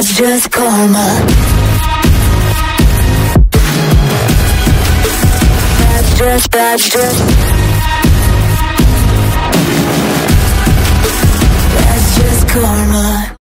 that's just karma That's just, that's just. That's just karma